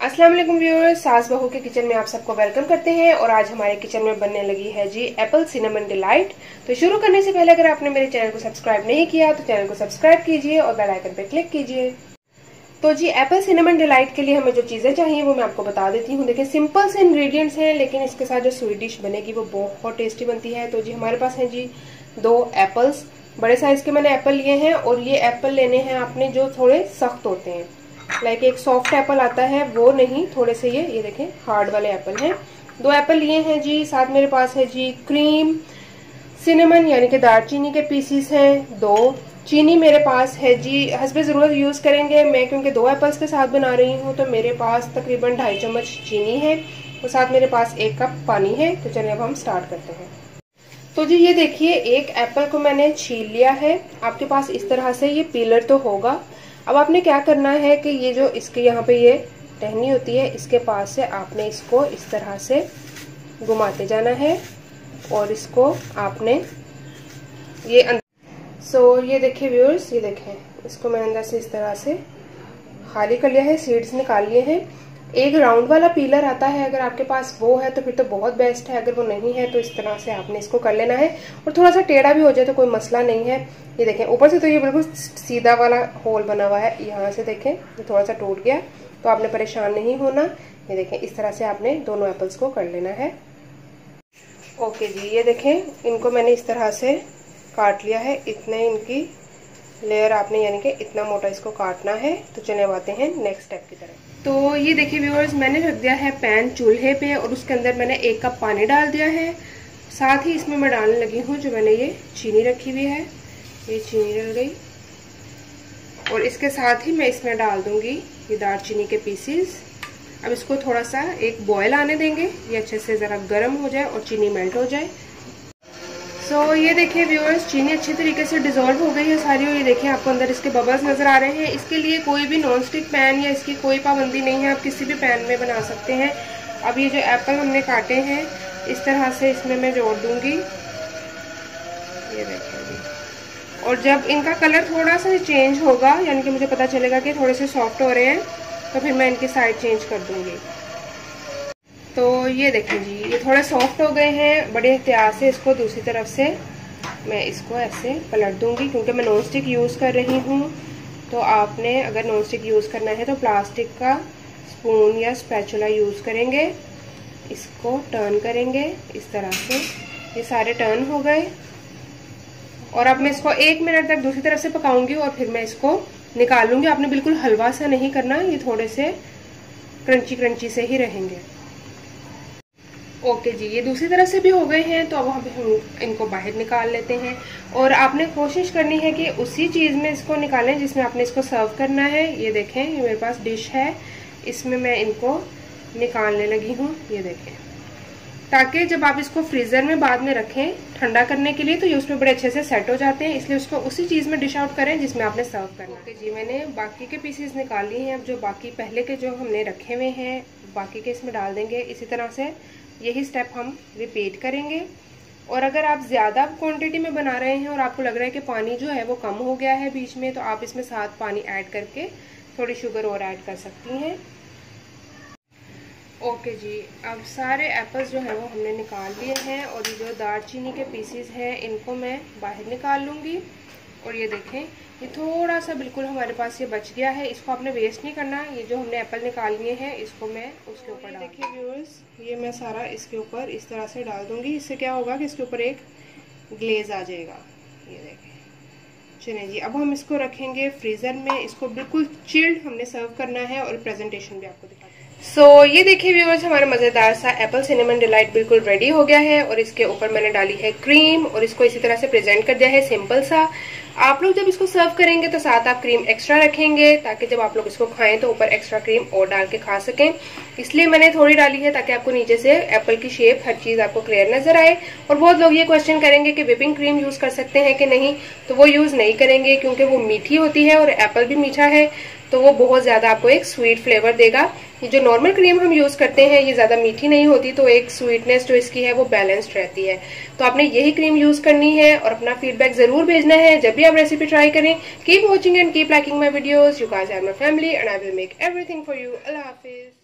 अस्सलाम वालेकुम व्यूअर्स, सास बहू के किचन में आप सबको वेलकम करते हैं और आज हमारे किचन में बनने लगी है जी एप्पल सिनेमन डिलाइट। तो शुरू करने से पहले अगर आपने मेरे चैनल को सब्सक्राइब नहीं किया तो चैनल को सब्सक्राइब कीजिए और बेल आइकन पर क्लिक कीजिए। तो जी, एप्पल सिनेमन डिलाइट के लिए हमें जो चीज़ें चाहिए वो मैं आपको बता देती हूँ। देखिए, सिंपल से इंग्रेडिएंट्स हैं, लेकिन इसके साथ जो स्वीट डिश बनेगी वो बहुत टेस्टी बनती है। तो जी, हमारे पास है जी दो एप्पल्स। बड़े साइज़ के मैंने एप्पल लिए हैं और ये एप्पल लेने हैं आपने जो थोड़े सख्त होते हैं। लाइक एक सॉफ्ट एप्पल आता है, वो नहीं, थोड़े से ये ये देखें, हार्ड वाले एप्पल हैं। दो एप्पल लिए हैं जी, साथ मेरे पास है जी, क्रीम, सिनेमन, यानी कि दारचीनी के पीसीस हैं, दो। चीनी मेरे पास है जी हसबे ज़रूरत यूज़ करेंगे, मैं क्योंकि दो एप्पल्स के साथ बना रही हूँ तो मेरे पास तकरीबन ढाई चम्मच चीनी है, और साथ मेरे पास एक कप पानी है तो चलिए अब हम स्टार्ट करते हैं। तो जी, ये देखिए, एक एप्पल को मैंने छील लिया है, आपके पास इस तरह से ये पीलर तो होगा अब आपने क्या करना है कि ये जो इसके यहाँ पे ये टहनी होती है इसके पास से आपने इसको इस तरह से घुमाते जाना है और इसको आपने ये सो so, ये देखिए व्यूअर्स ये देखें। इसको मैंने अंदर से इस तरह से खाली कर लिया है सीड्स निकाल लिए हैं। एक राउंड वाला पीलर आता है, अगर आपके पास वो है तो फिर तो बहुत बेस्ट है। अगर वो नहीं है तो इस तरह से आपने इसको कर लेना है। और थोड़ा सा टेढ़ा भी हो जाए तो कोई मसला नहीं है। ये देखें, ऊपर से तो ये बिल्कुल सीधा वाला होल बना हुआ है। यहाँ से देखें, ये थोड़ा सा टूट गया। तो आपने परेशान नहीं होना। ये देखें, इस तरह से आपने दोनों एप्पल्स को कर लेना है। ओके जी, ये देखें, इनको मैंने इस तरह से काट लिया है। इतने इनकी लेयर आपने यानी कि इतना मोटा इसको काटना है। तो चले आते हैं नेक्स्ट स्टेप की तरफ़। तो ये देखिए व्यूअर्स मैंने रख दिया है पैन चूल्हे पे और उसके अंदर मैंने एक कप पानी डाल दिया है। साथ ही इसमें मैं डालने लगी हूँ जो मैंने ये चीनी रखी हुई है। ये चीनी डल गई। और इसके साथ ही मैं इसमें डाल दूँगी ये दालचीनी के पीसीस अब इसको थोड़ा सा एक बॉयल आने देंगे। ये अच्छे से ज़रा गर्म हो जाए और चीनी मेल्ट हो जाए। सो so, ये देखिए व्यूअर्स चीनी अच्छी तरीके से डिजोल्व हो गई है सारी और ये देखिए आपको अंदर इसके बबल्स नज़र आ रहे हैं। इसके लिए कोई भी नॉन स्टिक पैन या इसकी कोई पाबंदी नहीं है आप किसी भी पैन में बना सकते हैं। अब ये जो एप्पल हमने काटे हैं इस तरह से इसमें मैं जोड़ दूँगी। ये देखिए और जब इनका कलर थोड़ा सा चेंज होगा यानी कि मुझे पता चलेगा कि थोड़े से सॉफ्ट हो रहे हैं तो फिर मैं इनकी साइड चेंज कर दूँगी। तो ये देखें जी, ये थोड़े सॉफ्ट हो गए हैं, बड़े एहतियात से इसको दूसरी तरफ़ से मैं इसको ऐसे पलट दूँगी क्योंकि मैं नॉन स्टिक यूज़ कर रही हूँ। तो आपने अगर नॉन स्टिक यूज़ करना है तो प्लास्टिक का स्पून या स्पैचुला यूज़ करेंगे। इसको टर्न करेंगे, इस तरह से। ये सारे टर्न हो गए। और अब मैं इसको एक मिनट तक दूसरी तरफ़ से पकाऊँगी और फिर मैं इसको निकालूँगी आपने बिल्कुल हलवा सा नहीं करना, ये थोड़े से क्रंची क्रंची से ही रहेंगे। ओके जी, ये दूसरी तरफ़ से भी हो गए हैं तो अब हम इनको बाहर निकाल लेते हैं। और आपने कोशिश करनी है कि उसी चीज़ में इसको निकालें जिसमें आपने इसको सर्व करना है। ये देखें, ये मेरे पास डिश है। इसमें मैं इनको निकालने लगी हूँ। ये देखें। ताकि जब आप इसको फ्रीज़र में बाद में रखें ठंडा करने के लिए तो ये उसमें बड़े अच्छे से सेट हो जाते हैं। इसलिए उसको उसी चीज़ में डिश आउट करें जिसमें आपने सर्व करना है। जी, मैंने बाकी के पीसेस निकाल लिए हैं। अब जो बाकी पहले के जो हमने रखे हुए हैं, बाकी के इसमें डाल देंगे। इसी तरह से यही स्टेप हम रिपीट करेंगे। और अगर आप ज़्यादा क्वांटिटी में बना रहे हैं और आपको लग रहा है कि पानी जो है वो कम हो गया है बीच में तो आप इसमें साथ पानी ऐड करके थोड़ी शुगर और ऐड कर सकती हैं। ओके जी, अब सारे एप्पल्स जो है वो हमने निकाल लिए हैं और ये जो दारचीनी के पीसीज हैं, इनको मैं बाहर निकाल लूँगी। और ये देखें ये थोड़ा सा बिल्कुल हमारे पास ये बच गया है इसको आपने वेस्ट नहीं करना ये जो हमने एप्पल निकाल लिए हैं इसको मैं उसके ऊपर देखिए व्यूअर्स ये मैं सारा इसके ऊपर इस तरह से डाल दूँगी इससे क्या होगा कि इसके ऊपर एक ग्लेज आ जाएगा। ये देखें। चलिए जी अब हम इसको रखेंगे फ्रीज़र में इसको बिल्कुल चिल्ड हमने सर्व करना है और प्रेजेंटेशन भी आपको दिखा सो so, ये देखिए व्यूअर्स हमारा मज़ेदार सा एप्पल सिनेमन डिलाइट बिल्कुल रेडी हो गया है और इसके ऊपर मैंने डाली है क्रीम और इसको इसी तरह से प्रेजेंट कर दिया है सिंपल सा। आप लोग जब इसको सर्व करेंगे तो साथ आप क्रीम एक्स्ट्रा रखेंगे, ताकि जब आप लोग इसको खाएँ तो ऊपर एक्स्ट्रा क्रीम और डाल के खा सकें। इसलिए मैंने थोड़ी डाली है ताकि आपको नीचे से एप्पल की शेप हर चीज़ आपको क्लियर नज़र आए। और बहुत लोग ये क्वेश्चन करेंगे कि विपिंग क्रीम यूज़ कर सकते हैं कि नहीं तो वो यूज़ नहीं करेंगे क्योंकि वो मीठी होती है और एप्पल भी मीठा है तो वो बहुत ज़्यादा आपको एक स्वीट फ्लेवर देगा। ये जो नॉर्मल क्रीम हम यूज़ करते हैं, ये ज़्यादा मीठी नहीं होती तो एक स्वीटनेस जो इसकी है वो बैलेंस्ड रहती है। तो आपने यही क्रीम यूज़ करनी है और अपना फीडबैक ज़रूर भेजना है। जब भी आप रेसिपी ट्राई करें keep watching and keep liking my videos you guys are my family and I will make everything for you Allah Hafiz.